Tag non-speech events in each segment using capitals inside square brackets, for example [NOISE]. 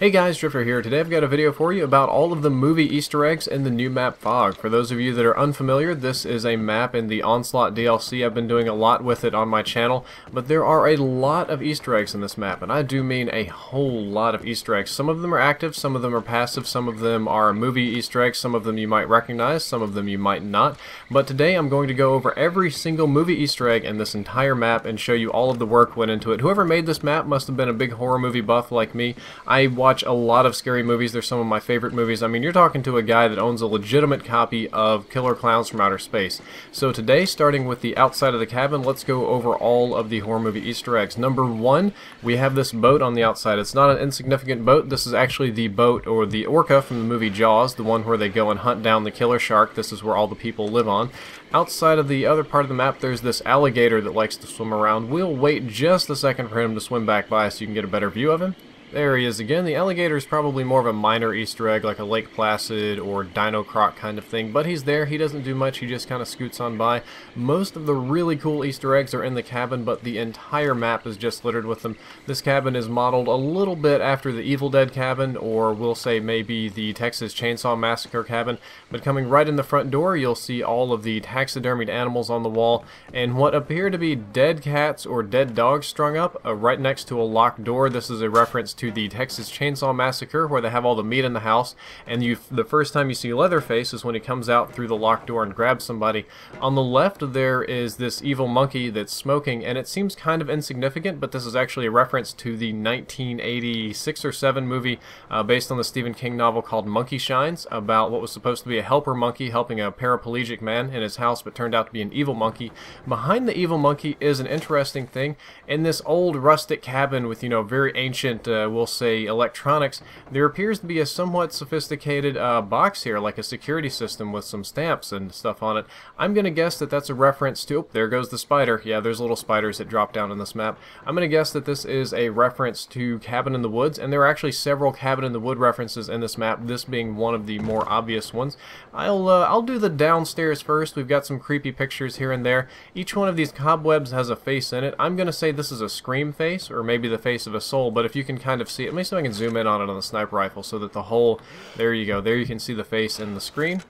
Hey guys, Drifter here. Today I've got a video for you about all of the movie Easter eggs in the new map Fog. For those of you that are unfamiliar, this is a map in the Onslaught DLC. I've been doing a lot with it on my channel, but there are a lot of Easter eggs in this map, and I do mean a whole lot of Easter eggs. Some of them are active, some of them are passive, some of them are movie Easter eggs, some of them you might recognize, some of them you might not. But today I'm going to go over every single movie Easter egg in this entire map and show you all of the work went into it. Whoever made this map must have been a big horror movie buff like me. I watch a lot of scary movies. They're some of my favorite movies. I mean, you're talking to a guy that owns a legitimate copy of Killer Clowns from Outer Space. So today, starting with the outside of the cabin, let's go over all of the horror movie Easter eggs. Number one, we have this boat on the outside. It's not an insignificant boat. This is actually the boat or the orca from the movie Jaws, the one where they go and hunt down the killer shark. This is where all the people live on. Outside of the other part of the map, there's this alligator that likes to swim around. We'll wait just a second for him to swim back by so you can get a better view of him. There he is again. The alligator is probably more of a minor Easter egg, like a Lake Placid or Dinocroc kind of thing, but he's there. He doesn't do much. He just kind of scoots on by. Most of the really cool Easter eggs are in the cabin, but the entire map is just littered with them. This cabin is modeled a little bit after the Evil Dead cabin, or we'll say maybe the Texas Chainsaw Massacre cabin, but coming right in the front door, you'll see all of the taxidermied animals on the wall, and what appear to be dead cats or dead dogs strung up uh, right next to a locked door. This is a reference to the Texas Chainsaw Massacre where they have all the meat in the house and you the first time you see Leatherface is when he comes out through the locked door and grabs somebody. On the left there is this evil monkey that's smoking and it seems kind of insignificant but this is actually a reference to the 1986 or 7 movie uh, based on the Stephen King novel called Monkey Shines about what was supposed to be a helper monkey helping a paraplegic man in his house but turned out to be an evil monkey. Behind the evil monkey is an interesting thing in this old rustic cabin with you know very ancient uh, we'll say, electronics, there appears to be a somewhat sophisticated uh, box here, like a security system with some stamps and stuff on it. I'm going to guess that that's a reference to... Oh, there goes the spider. Yeah, there's little spiders that drop down in this map. I'm going to guess that this is a reference to Cabin in the Woods, and there are actually several Cabin in the Wood references in this map, this being one of the more obvious ones. I'll, uh, I'll do the downstairs first. We've got some creepy pictures here and there. Each one of these cobwebs has a face in it. I'm going to say this is a scream face, or maybe the face of a soul, but if you can kind see it, let me see if I can zoom in on it on the sniper rifle so that the whole, there you go, there you can see the face in the screen.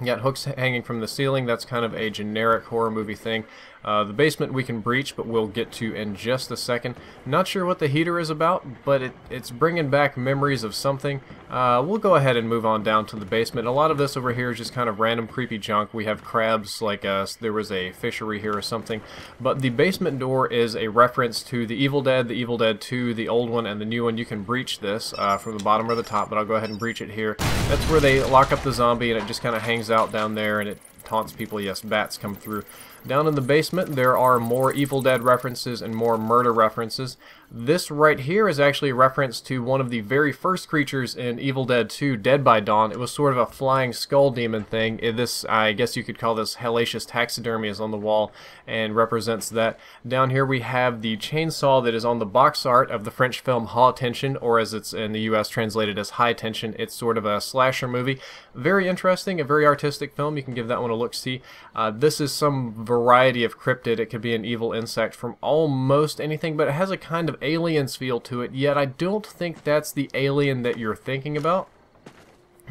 You got hooks hanging from the ceiling. That's kind of a generic horror movie thing. Uh, the basement we can breach, but we'll get to in just a second. Not sure what the heater is about, but it, it's bringing back memories of something. Uh, we'll go ahead and move on down to the basement. A lot of this over here is just kind of random creepy junk. We have crabs, like uh, there was a fishery here or something. But the basement door is a reference to the Evil Dead, the Evil Dead 2, the old one, and the new one. You can breach this uh, from the bottom or the top, but I'll go ahead and breach it here. That's where they lock up the zombie, and it just kind of hangs out down there, and it taunts people. Yes, bats come through. Down in the basement, there are more Evil Dead references and more murder references. This right here is actually a reference to one of the very first creatures in Evil Dead 2, Dead by Dawn. It was sort of a flying skull demon thing. This, I guess you could call this hellacious taxidermy is on the wall and represents that. Down here we have the chainsaw that is on the box art of the French film Haute Tension, or as it's in the US translated as High Tension. It's sort of a slasher movie. Very interesting, a very artistic film. You can give that one a look-see. Uh, this is some variety of cryptid. It could be an evil insect from almost anything, but it has a kind of aliens feel to it, yet I don't think that's the alien that you're thinking about.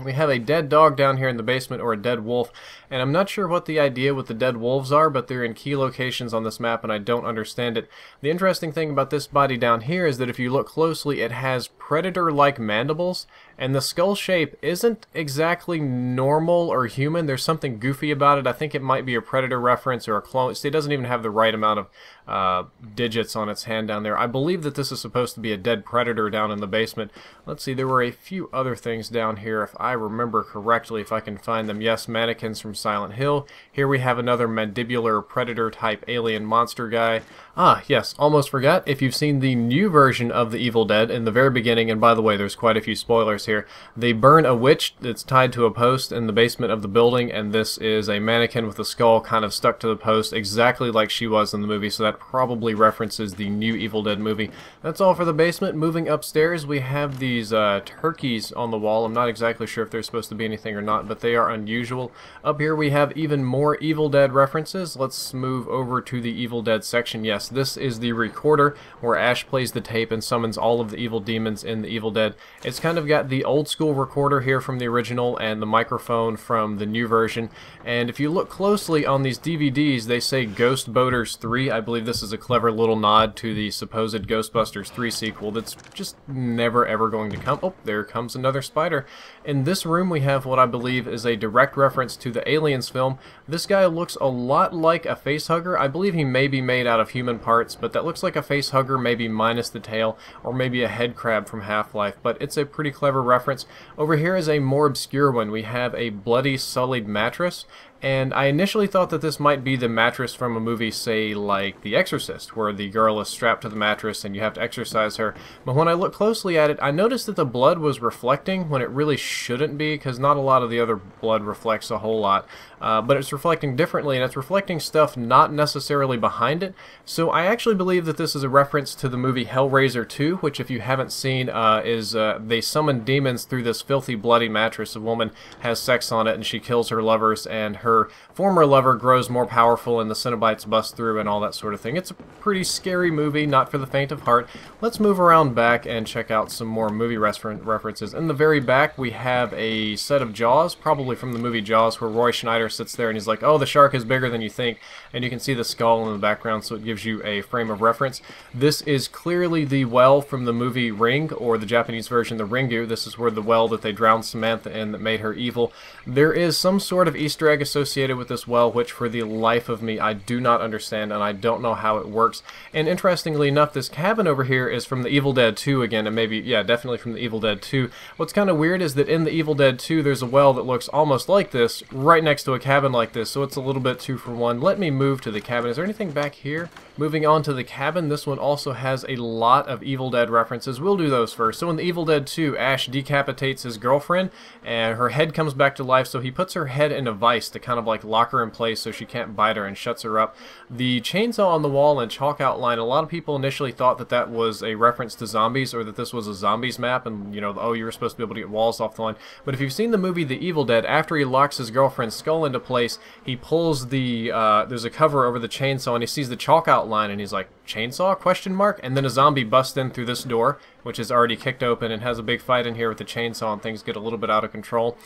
We have a dead dog down here in the basement, or a dead wolf, and I'm not sure what the idea with the dead wolves are, but they're in key locations on this map, and I don't understand it. The interesting thing about this body down here is that if you look closely, it has predator-like mandibles, and the skull shape isn't exactly normal or human. There's something goofy about it. I think it might be a predator reference or a clone. See, it doesn't even have the right amount of uh, digits on its hand down there. I believe that this is supposed to be a dead predator down in the basement. Let's see, there were a few other things down here, if I remember correctly, if I can find them. Yes, mannequins from Silent Hill. Here we have another mandibular predator type alien monster guy. Ah, yes, almost forgot. If you've seen the new version of The Evil Dead in the very beginning, and by the way, there's quite a few spoilers here, they burn a witch that's tied to a post in the basement of the building, and this is a mannequin with a skull kind of stuck to the post, exactly like she was in the movie, so that probably references the new Evil Dead movie. That's all for the basement. Moving upstairs, we have these uh, turkeys on the wall. I'm not exactly sure if they're supposed to be anything or not, but they are unusual. Up here we have even more Evil Dead references. Let's move over to the Evil Dead section. Yes. This is the recorder where Ash plays the tape and summons all of the evil demons in The Evil Dead. It's kind of got the old school recorder here from the original and the microphone from the new version. And if you look closely on these DVDs, they say Ghost Boaters 3. I believe this is a clever little nod to the supposed Ghostbusters 3 sequel that's just never ever going to come. Oh, there comes another spider. In this room we have what I believe is a direct reference to the Aliens film. This guy looks a lot like a facehugger. I believe he may be made out of human parts, but that looks like a face hugger, maybe minus the tail, or maybe a head crab from Half-Life, but it's a pretty clever reference. Over here is a more obscure one. We have a bloody sullied mattress, and I initially thought that this might be the mattress from a movie, say, like The Exorcist, where the girl is strapped to the mattress and you have to exorcise her. But when I looked closely at it, I noticed that the blood was reflecting when it really shouldn't be, because not a lot of the other blood reflects a whole lot. Uh, but it's reflecting differently, and it's reflecting stuff not necessarily behind it. So I actually believe that this is a reference to the movie Hellraiser 2, which, if you haven't seen, uh, is uh, they summon demons through this filthy, bloody mattress. A woman has sex on it, and she kills her lovers, and her her former lover grows more powerful and the Cenobites bust through and all that sort of thing. It's a pretty scary movie, not for the faint of heart. Let's move around back and check out some more movie refer references. In the very back, we have a set of Jaws, probably from the movie Jaws, where Roy Schneider sits there and he's like, oh, the shark is bigger than you think, and you can see the skull in the background, so it gives you a frame of reference. This is clearly the well from the movie Ring, or the Japanese version, the Ringu. This is where the well that they drowned Samantha in that made her evil. There is some sort of Easter egg associated associated with this well, which for the life of me I do not understand, and I don't know how it works. And interestingly enough, this cabin over here is from the Evil Dead 2 again, and maybe, yeah, definitely from the Evil Dead 2. What's kind of weird is that in the Evil Dead 2, there's a well that looks almost like this, right next to a cabin like this, so it's a little bit two for one. Let me move to the cabin. Is there anything back here? Moving on to the cabin, this one also has a lot of Evil Dead references. We'll do those first. So in the Evil Dead 2, Ash decapitates his girlfriend, and her head comes back to life, so he puts her head in a vice to kind of like lock her in place so she can't bite her and shuts her up. The chainsaw on the wall and chalk outline, a lot of people initially thought that that was a reference to zombies or that this was a zombies map and, you know, oh, you were supposed to be able to get walls off the line. But if you've seen the movie The Evil Dead, after he locks his girlfriend's skull into place, he pulls the, uh, there's a cover over the chainsaw and he sees the chalk outline and he's like, chainsaw, question mark? And then a zombie busts in through this door which is already kicked open and has a big fight in here with the chainsaw and things get a little bit out of control.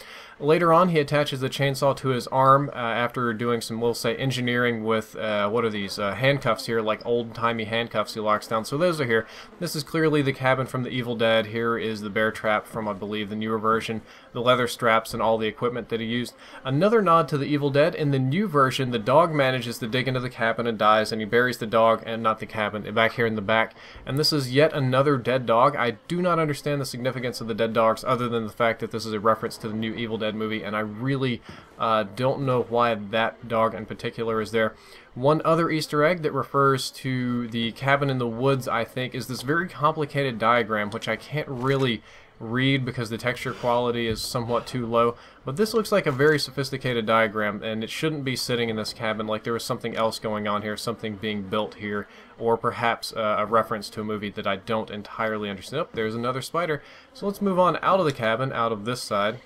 Later on, he attaches the chainsaw to his arm uh, after doing some, we'll say, engineering with, uh, what are these, uh, handcuffs here, like old-timey handcuffs he locks down. So those are here. This is clearly the cabin from the Evil Dead. Here is the bear trap from, I believe, the newer version, the leather straps and all the equipment that he used. Another nod to the Evil Dead. In the new version, the dog manages to dig into the cabin and dies, and he buries the dog, and not the cabin, back here in the back. And this is yet another dead dog dog. I do not understand the significance of the dead dogs other than the fact that this is a reference to the new Evil Dead movie, and I really uh, don't know why that dog in particular is there. One other Easter egg that refers to the cabin in the woods, I think, is this very complicated diagram, which I can't really read because the texture quality is somewhat too low. But this looks like a very sophisticated diagram, and it shouldn't be sitting in this cabin like there was something else going on here, something being built here, or perhaps uh, a reference to a movie that I don't entirely understand. Oh, there's another spider. So let's move on out of the cabin, out of this side.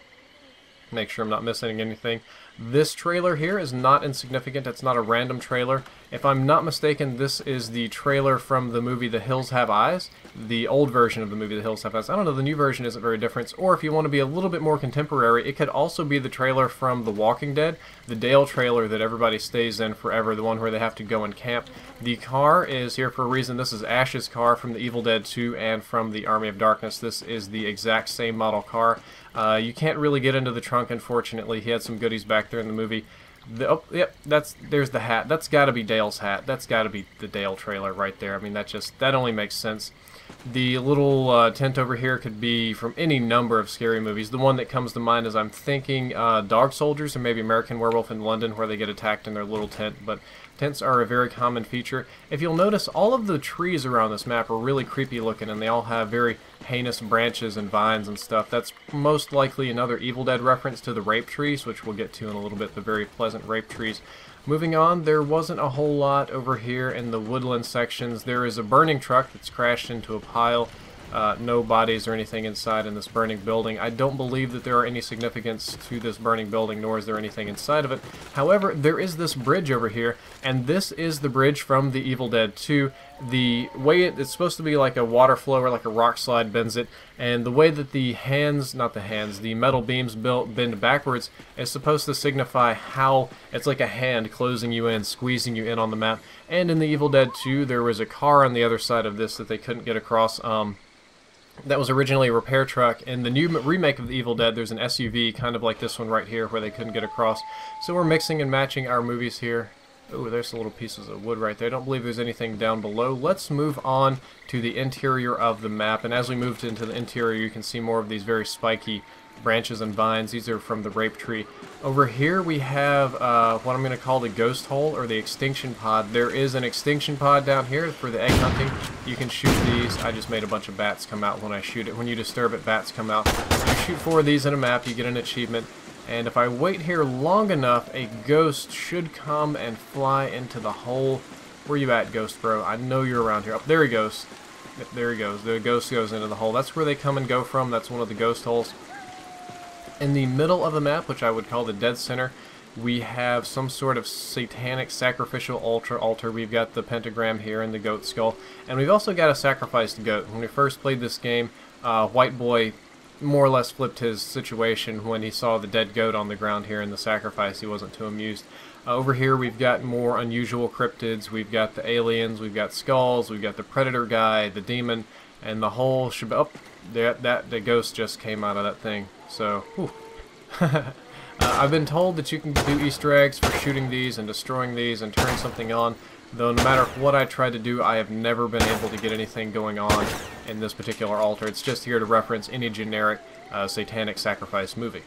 Make sure I'm not missing anything. This trailer here is not insignificant. It's not a random trailer. If I'm not mistaken, this is the trailer from the movie The Hills Have Eyes, the old version of the movie The Hills Have Eyes. I don't know, the new version isn't very different. Or if you want to be a little bit more contemporary, it could also be the trailer from The Walking Dead, the Dale trailer that everybody stays in forever, the one where they have to go and camp. The car is here for a reason. This is Ash's car from The Evil Dead 2 and from The Army of Darkness. This is the exact same model car. Uh, you can't really get into the trunk, unfortunately. He had some goodies back there in the movie. The, oh, yep, that's there's the hat. That's got to be Dale's hat. That's got to be the Dale trailer right there. I mean, that just that only makes sense. The little uh, tent over here could be from any number of scary movies. The one that comes to mind is I'm thinking uh, Dog Soldiers or maybe American Werewolf in London, where they get attacked in their little tent. But Tents are a very common feature. If you'll notice, all of the trees around this map are really creepy looking, and they all have very heinous branches and vines and stuff. That's most likely another Evil Dead reference to the rape trees, which we'll get to in a little bit, the very pleasant rape trees. Moving on, there wasn't a whole lot over here in the woodland sections. There is a burning truck that's crashed into a pile Uh, no bodies or anything inside in this burning building. I don't believe that there are any significance to this burning building, nor is there anything inside of it. However, there is this bridge over here, and this is the bridge from The Evil Dead 2. The way it, it's supposed to be like a water flow or like a rock slide bends it, and the way that the hands, not the hands, the metal beams built, bend backwards is supposed to signify how it's like a hand closing you in, squeezing you in on the map. And in The Evil Dead 2, there was a car on the other side of this that they couldn't get across. Um, that was originally a repair truck. In the new remake of The Evil Dead, there's an SUV, kind of like this one right here, where they couldn't get across. So we're mixing and matching our movies here. Oh, there's little pieces of wood right there. I don't believe there's anything down below. Let's move on to the interior of the map. And as we moved into the interior, you can see more of these very spiky branches and vines. These are from the rape tree. Over here we have uh, what I'm going to call the ghost hole or the extinction pod. There is an extinction pod down here for the egg hunting. You can shoot these. I just made a bunch of bats come out when I shoot it. When you disturb it, bats come out. You shoot four of these in a map, you get an achievement. And if I wait here long enough, a ghost should come and fly into the hole. Where you at, ghost bro? I know you're around here. Oh, there he goes. There he goes. The ghost goes into the hole. That's where they come and go from. That's one of the ghost holes. In the middle of the map, which I would call the dead center, we have some sort of satanic sacrificial altar. altar. We've got the pentagram here and the goat skull. And we've also got a sacrificed goat. When we first played this game, uh, White Boy more or less flipped his situation when he saw the dead goat on the ground here in the sacrifice. He wasn't too amused. Uh, over here we've got more unusual cryptids. We've got the aliens, we've got skulls, we've got the predator guy, the demon, and the whole oh, that, that the ghost just came out of that thing. So, [LAUGHS] uh, I've been told that you can do Easter eggs for shooting these and destroying these and turn something on. Though no matter what I try to do, I have never been able to get anything going on in this particular altar. It's just here to reference any generic uh, satanic sacrifice movie.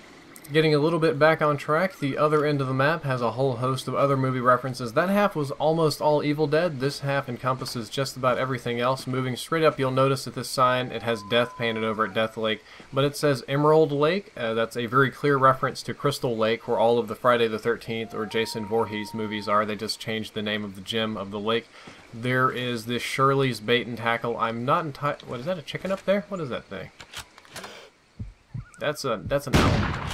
Getting a little bit back on track, the other end of the map has a whole host of other movie references. That half was almost all Evil Dead. This half encompasses just about everything else. Moving straight up, you'll notice that this sign, it has death painted over at Death Lake, but it says Emerald Lake. Uh, that's a very clear reference to Crystal Lake, where all of the Friday the 13th or Jason Voorhees movies are. They just changed the name of the gem of the lake. There is this Shirley's Bait and Tackle. I'm not entirely... What, is that a chicken up there? What is that thing? That's a that's an owl.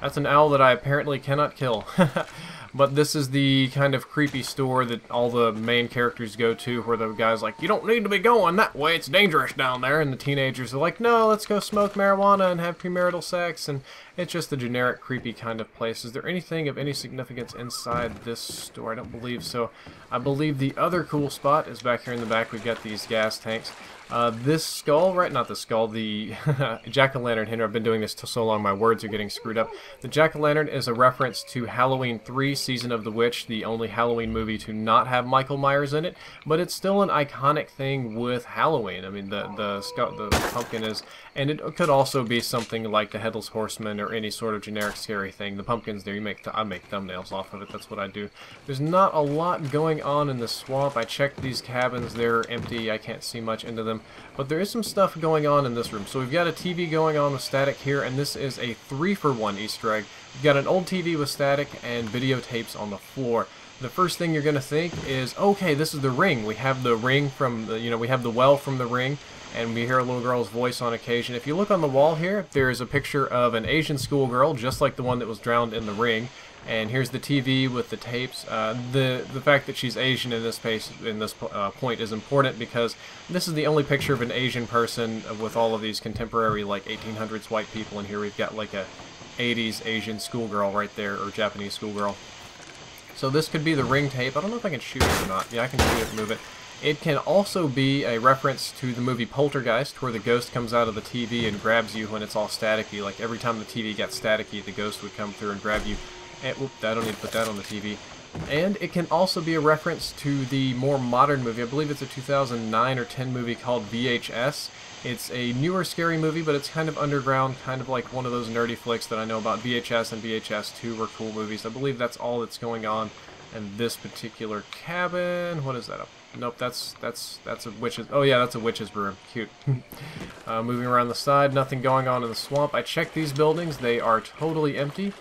That's an owl that I apparently cannot kill. [LAUGHS] but this is the kind of creepy store that all the main characters go to where the guy's like, you don't need to be going that way, it's dangerous down there. And the teenagers are like, no, let's go smoke marijuana and have premarital sex. And it's just a generic creepy kind of place. Is there anything of any significance inside this store? I don't believe so. I believe the other cool spot is back here in the back. We've got these gas tanks. Uh, this skull, right, not the skull, the [LAUGHS] jack-o'-lantern Henry, I've been doing this so long my words are getting screwed up. The jack-o'-lantern is a reference to Halloween 3, Season of the Witch, the only Halloween movie to not have Michael Myers in it, but it's still an iconic thing with Halloween. I mean, the, the, the pumpkin is, and it could also be something like the Headless Horseman or any sort of generic scary thing. The pumpkin's there, you make, th I make thumbnails off of it, that's what I do. There's not a lot going on in the swamp. I checked these cabins, they're empty, I can't see much into them. But there is some stuff going on in this room. So we've got a TV going on with static here, and this is a 3 for 1 Easter egg. We've got an old TV with static and videotapes on the floor. The first thing you're going to think is, okay, this is the ring. We have the ring from, the, you know, we have the well from the ring, and we hear a little girl's voice on occasion. If you look on the wall here, there is a picture of an Asian schoolgirl, just like the one that was drowned in the ring and here's the TV with the tapes. Uh, the the fact that she's Asian in this case in this uh, point is important because this is the only picture of an Asian person with all of these contemporary like 1800s white people, and here we've got like a 80s Asian schoolgirl right there or Japanese schoolgirl. So this could be the ring tape. I don't know if I can shoot it or not. Yeah, I can shoot it, move it. It can also be a reference to the movie Poltergeist, where the ghost comes out of the TV and grabs you when it's all staticky. Like every time the TV gets staticky, the ghost would come through and grab you. And, whoop, I don't need to put that on the TV. And it can also be a reference to the more modern movie. I believe it's a 2009 or 10 movie called VHS. It's a newer scary movie, but it's kind of underground, kind of like one of those nerdy flicks that I know about. VHS and VHS 2 were cool movies. I believe that's all that's going on in this particular cabin. What is that up? Nope, that's that's that's a witch's. Oh yeah, that's a witch's room. Cute. [LAUGHS] uh, moving around the side, nothing going on in the swamp. I checked these buildings; they are totally empty.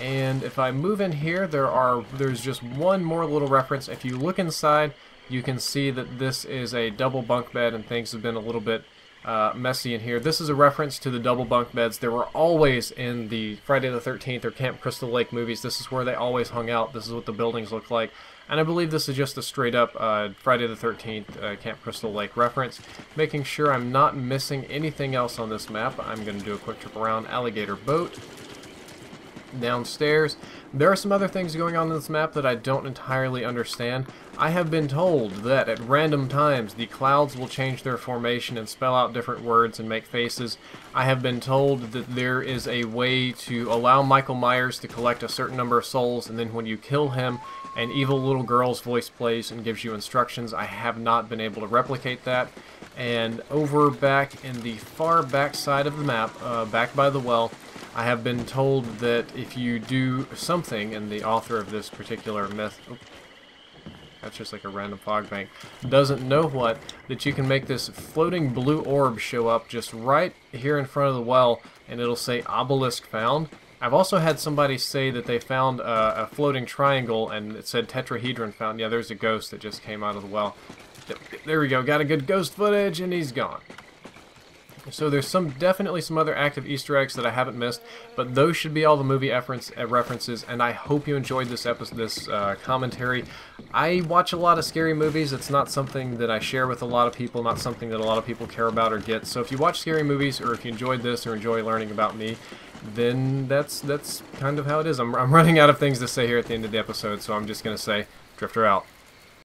And if I move in here, there are there's just one more little reference. If you look inside, you can see that this is a double bunk bed and things have been a little bit uh, messy in here. This is a reference to the double bunk beds. There were always in the Friday the 13th or Camp Crystal Lake movies. This is where they always hung out. This is what the buildings look like. And I believe this is just a straight up uh, Friday the 13th uh, Camp Crystal Lake reference. Making sure I'm not missing anything else on this map, I'm going to do a quick trip around Alligator Boat downstairs. There are some other things going on in this map that I don't entirely understand. I have been told that at random times the clouds will change their formation and spell out different words and make faces. I have been told that there is a way to allow Michael Myers to collect a certain number of souls and then when you kill him an evil little girl's voice plays and gives you instructions. I have not been able to replicate that. And over back in the far back side of the map, uh, back by the well, I have been told that if you do something, and the author of this particular myth, oh, that's just like a random fog bank, doesn't know what, that you can make this floating blue orb show up just right here in front of the well, and it'll say obelisk found. I've also had somebody say that they found a, a floating triangle and it said tetrahedron found. Yeah, there's a ghost that just came out of the well. There we go, got a good ghost footage and he's gone. So there's some definitely some other active Easter eggs that I haven't missed, but those should be all the movie uh, references. And I hope you enjoyed this episode, this uh, commentary. I watch a lot of scary movies. It's not something that I share with a lot of people, not something that a lot of people care about or get. So if you watch scary movies, or if you enjoyed this or enjoy learning about me, then that's that's kind of how it is. I'm, I'm running out of things to say here at the end of the episode, so I'm just gonna say, Drifter out.